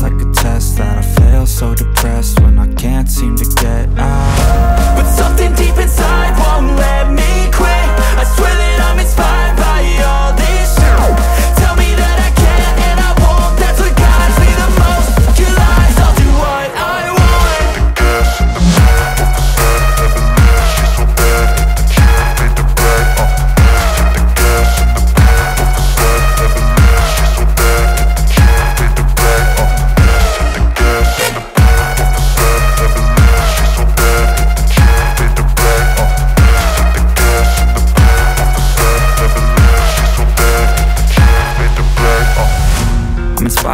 like a test that I fail So depressed when I